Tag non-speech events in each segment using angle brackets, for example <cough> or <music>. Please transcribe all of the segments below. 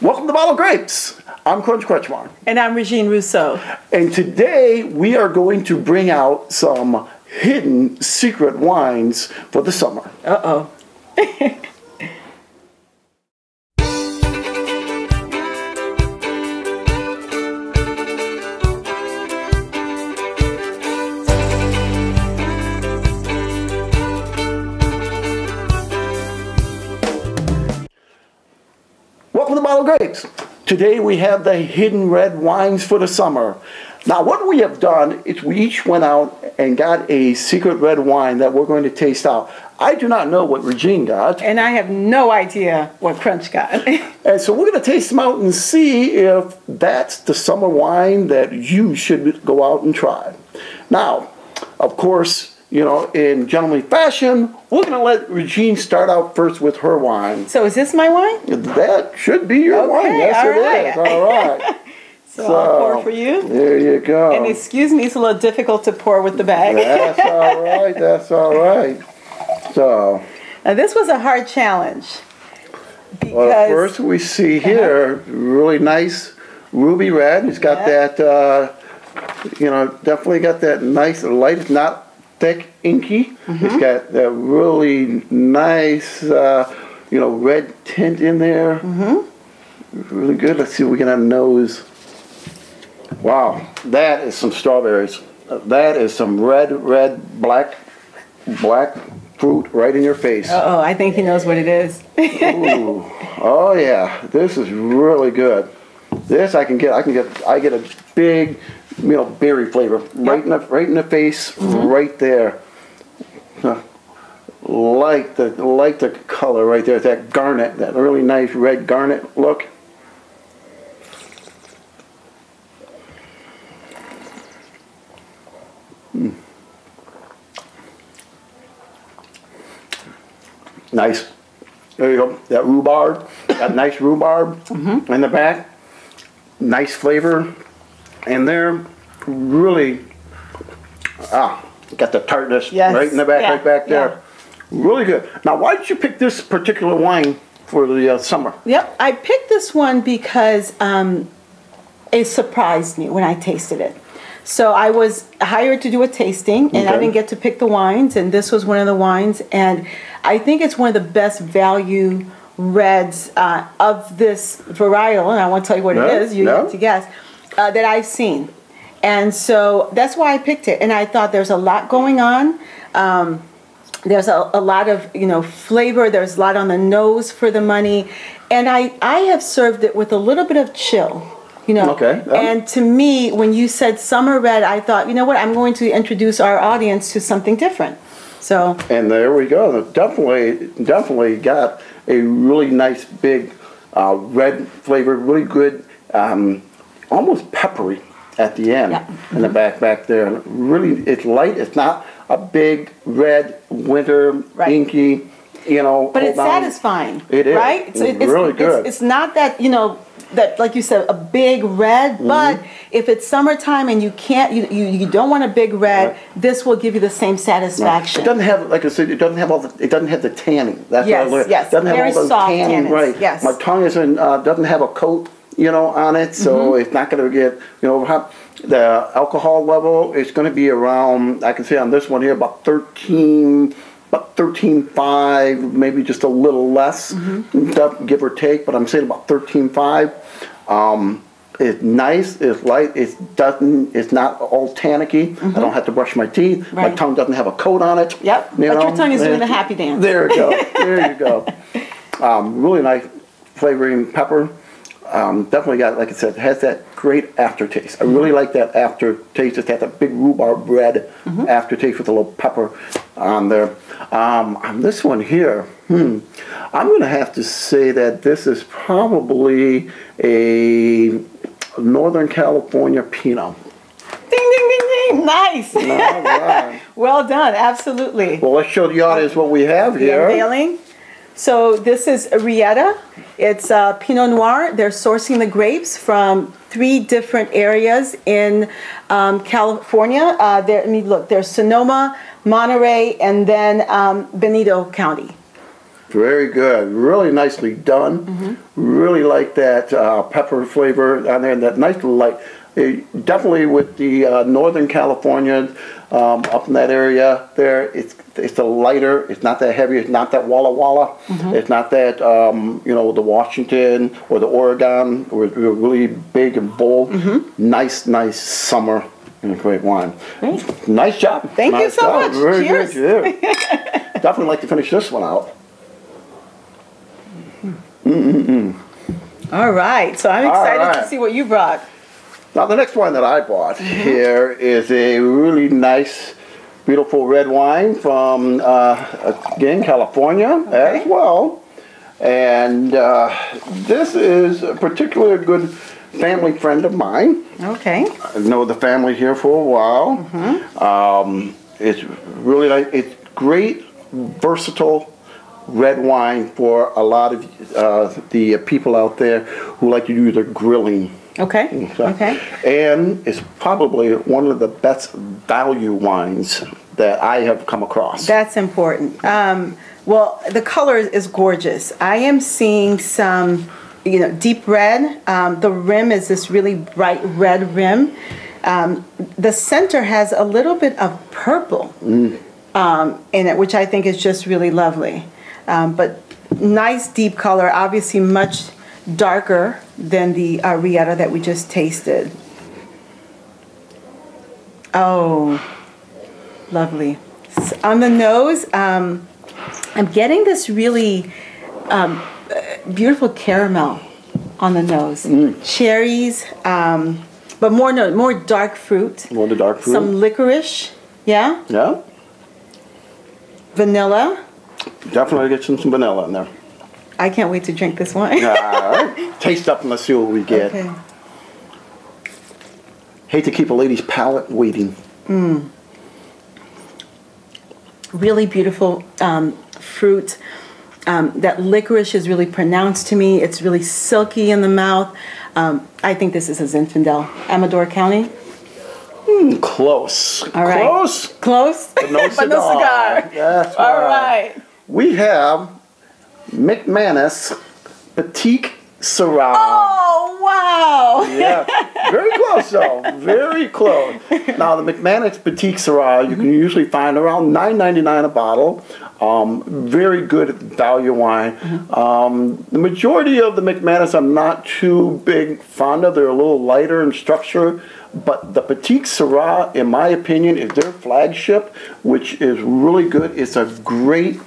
Welcome to Bottled Grapes. I'm Krunch Crutchmar. And I'm Regine Rousseau. And today we are going to bring out some hidden secret wines for the summer. Uh oh. <laughs> Welcome to Bottled Grapes. Today we have the hidden red wines for the summer. Now what we have done is we each went out and got a secret red wine that we're going to taste out. I do not know what Regine got. And I have no idea what Krunch got. <laughs> And so we're going to taste them out and see if that's the summer wine that you should go out and try. Now, of course, you know, in gentlemanly fashion, we're going to let Regine start out first with her wine. so is this my wine? That should be your wine. Yes, it right. is. All right. <laughs> So, I'll pour for you. There you go. And excuse me, it's a little difficult to pour with the bag. That's <laughs> all right. That's all right. So, now this was a hard challenge. Because well, first we see here really nice ruby red. It's got Yeah. that, uh, you know, definitely got that nice light. It's not thick, inky. Mm-hmm. It's got that really nice, uh, you know, red tint in there. Mm-hmm. Really good. Let's see what we get on the nose. Wow, that is some strawberries. Uh, That is some red, red, black, black fruit right in your face. oh, I think he knows what it is. Ooh. Oh yeah, this is really good. This I can get. I can get. I get a big, you know, berry flavor right in the right in the face, right there. Huh. Like the like the color right there. That garnet, that really nice red garnet look. Mm. Nice. There you go. That rhubarb, that nice rhubarb in the back. Nice flavor in there. Really, ah, got the tartness Yes, right in the back, yeah, right back there. Really good. Now, why did you pick this particular wine for the uh, summer? Yep, I picked this one because um, it surprised me when I tasted it. So I was hired to do a tasting, and I didn't get to pick the wines, and this was one of the wines, and I think it's one of the best value reds uh, of this varietal, and I won't tell you what No, it is. You no. have to guess uh, that I've seen, and so that's why I picked it. And I thought there's a lot going on. Um, there's a, a lot of you know flavor there's a lot on the nose for the money and i i have served it with a little bit of chill you know Okay, yeah. and to me when you said summer red i thought you know what i'm going to introduce our audience to something different so And there we go. Definitely, definitely got a really nice big uh, red flavor. Really good, um, almost peppery at the end Yeah. in the back back there. And Really, it's light. It's not a big red winter Right. inky. You know, but it's on. satisfying It is. right It's really good. it's, it's not that you know that like you said a big red Mm-hmm. but if it's summertime and you can't you, you, you don't want a big red Right. this will give you the same satisfaction. It doesn't have, like I said, it doesn't have all the, it doesn't have the tannin. That's Yes, what I learned. yes. Doesn't have Very all those soft tannin, tannins, right? yes. My tongue isn't, uh, doesn't have a coat, you know, on it, so Mm-hmm. it's not going to get, you know, the alcohol level is going to be around. I can say on this one here about thirteen, about thirteen five, maybe just a little less, Mm-hmm. give or take. But I'm saying about thirteen five. Um, it's nice. It's light. It doesn't. It's not all tannicky. I don't have to brush my teeth. My Mm-hmm. Tongue doesn't have a coat on it. Yep, you but your tongue is doing the happy dance. There you go. There you go. <laughs> Um, really nice flavoring pepper. Um, definitely got, like I said, has that great aftertaste. I really like that aftertaste. It's got that big rhubarb bread Mm-hmm. aftertaste with a little pepper on there. Um, on this one here, hmm, I'm going to have to say that this is probably a Northern California Pinot. Ding, ding, ding, ding. Nice. Right. <laughs> well done. Absolutely. Well, let's show the audience what we have The here. unveiling. So this is Reata. It's uh, Pinot Noir. They're sourcing the grapes from three different areas in um, California. Uh, there, I mean, look, there's Sonoma, Monterey, and then um, Benito County. Very good. Really nicely done. Really like that uh, pepper flavor on there. and That nice light. eh, definitely with the uh, Northern California um, up in that area there, it's it's a lighter. It's not that heavy. It's not that Walla Walla. It's not that um, you know the Washington or the Oregon. Where it's really big and bold. Nice, nice summer and great wine. Great. Nice job. Thank you so job. much. Very Cheers. good. Yeah. <laughs> Definitely like to finish this one out. All right. So I'm excited to see what you brought. Now the next wine that I bought here is a really nice, beautiful red wine from uh, again California as well, and uh, this is particularly a particularly good family friend of mine. Okay. I know the family here for a while. Um, it's really nice. It's great, versatile red wine for a lot of uh, the people out there who like to do their grilling. Okay. So- Okay. And it's probably one of the best value wines that I have come across. That's important. Um, well, the color is gorgeous. I am seeing some, you know, deep red. Um, the rim is this really bright red rim. Um, the center has a little bit of purple um, in it, which I think is just really lovely. Um, but nice deep color, obviously much darker than the uh, Reata that we just tasted. Oh, lovely. S- On the nose, um, I'm getting this really um, uh, beautiful caramel on the nose. Cherries, um, but more no, more dark fruit. More the dark fruit. Some licorice, yeah. yeah, Vanilla. definitely get some, some vanilla in there. I can't wait to drink this wine. Right. Taste up and let's see what we get. okay. Hate to keep a lady's palate waiting. really beautiful um, fruit. Um, that licorice is really pronounced to me. It's really silky in the mouth. Um, I think this is a Zinfandel, Amador County. Close. All right. Close. Close, But no <laughs> cigar. cigar. That's All right. right. We have McManis Petite Sirah. Oh wow! Yeah, very close though. Very close. Now the McManis Petite Sirah you can usually find around nine ninety nine a bottle. Um, very good value wine. Um, the majority of the McManis I'm not too big fond of. They're a little lighter in structure. But the Petite Sirah, in my opinion, is their flagship, which is really good. It's a great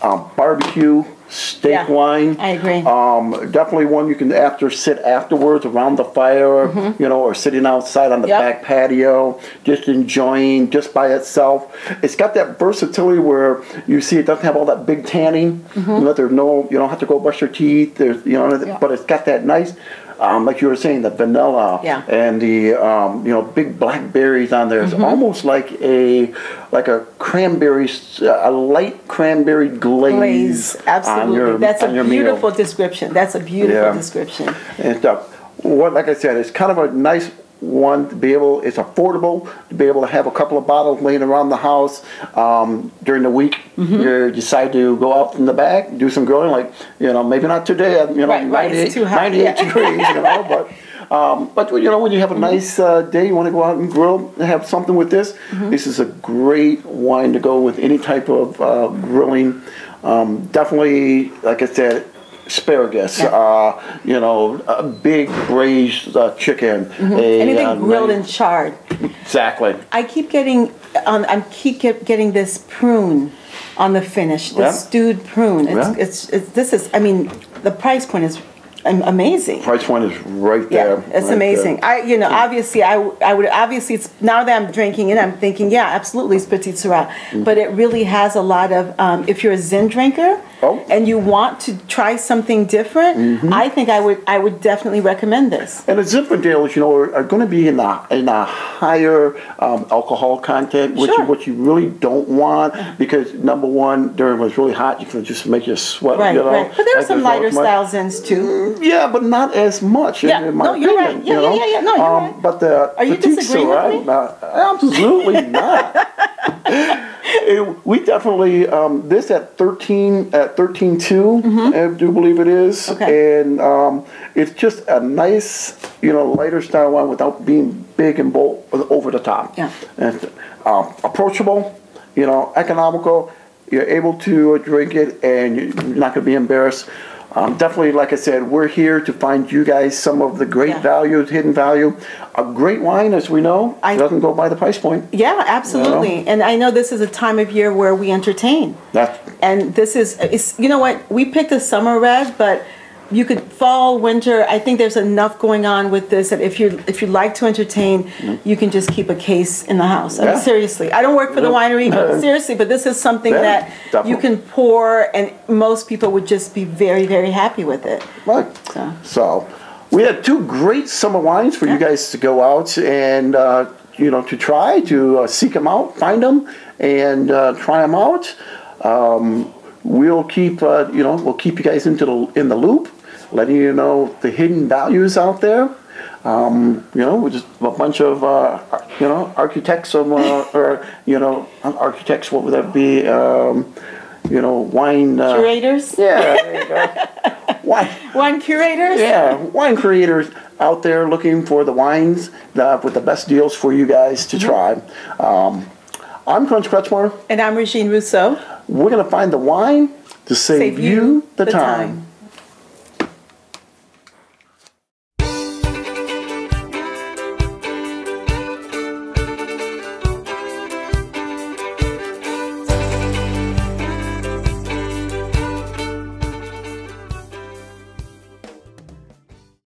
um, barbecue steak Yeah, wine. I agree. Um, definitely one you can after sit afterwards around the fire, you know, or sitting outside on the Yep. back patio, just enjoying just by itself. It's got that versatility where you see it doesn't have all that big tannin. You know, there's no, you don't have to go brush your teeth. There's, you know, Yeah. but it's got that nice. Um, like you were saying, the vanilla Yeah. and the um, you know big blackberries on there. It's Mm-hmm. almost like a like a cranberry, a light cranberry glaze, Glaze, absolutely. your That's a your meal. beautiful description. That's a beautiful Yeah. description. and stuff. What, like I said, it's kind of a nice one to be able. It's affordable to be able to have a couple of bottles laying around the house um, during the week. Mm-hmm. You decide to go out in the back, do some grilling. Like you know, maybe not today. You know, Right, right, 98, it's too hot, 98 yeah. degrees. You know, <laughs> but. Um, but you know, when you have a Mm-hmm. nice uh, day, you want to go out and grill, and have something with this. Mm-hmm. This is a great wine to go with any type of uh, grilling. Um, definitely, like I said, asparagus. Yeah. Uh, you know, a big braised uh, chicken. Mm-hmm. Anything uh, grilled and charred. Exactly. I keep getting on. I keep get, getting this prune on the finish. The Yeah. stewed prune. It's, Yeah. it's, it's this is. I mean, the price point is amazing. Price point is right there. Yeah, it's right amazing. there. I, you know, obviously, I would obviously. It's now that I'm drinking it, I'm thinking, yeah, absolutely, it's Petite Sirah. Mm-hmm. But it really has a lot of. Um, if you're a Zin drinker, Oh. Mm-hmm. and you want to try something different, I think I would. I would definitely recommend this. And the Zinfandels, you know, are, are going to be in a in a higher um, alcohol content, which Sure. you, what you really don't want because number one, during when it's really hot, you can just make you sweat. Right, you know, right. But there are some lighter style Zins too. Yeah, but not as much. Yeah, in my no, you're opinion, right. Yeah, you yeah, know? yeah, yeah. No, you're um, right. But the Are you disagreeing with me? uh, absolutely not. <laughs> it, we definitely um, this at thirteen at thirteen I do believe it is, Mm-hmm. Okay. and um, it's just a nice you know lighter style wine without being big and bold over the top. Yeah. and um, approachable, you know, economical. You're able to drink it, and you're not going to be embarrassed. Um, definitely, like I said, we're here to find you guys some of the great Yeah. value, hidden value. A great wine, as we know, I- doesn't go by the price point. Yeah, absolutely. And I know this is a time of year where we entertain. That's And this is, you know what? We picked a summer red, but you could fall, winter. I think there's enough going on with this that if you if you like to entertain, you can just keep a case in the house. I mean, Yeah. seriously, I don't work for the winery, but <laughs> seriously, but this is something Yeah, that you can pour, and most people would just be very very happy with it. Right. So. So, we had two great summer wines for you guys to go out and uh, you know to try to uh, seek them out, find them, and uh, try them out. Um, we'll keep uh, you know we'll keep you guys into the in the loop, letting you know the hidden values out there. Um, you know, we're just a bunch of uh, you know architects of uh, or you know architects. What would that be? Um, you know, wine. Uh, Curators, yeah, there you go. <laughs> wine. wine curators. Yeah, wine creators out there looking for the wines that with the best deals for you guys to try. Um, I'm Krunch Kretschmar. And I'm Regine Rousseau. We're going to find the wine to save, Save you the, time.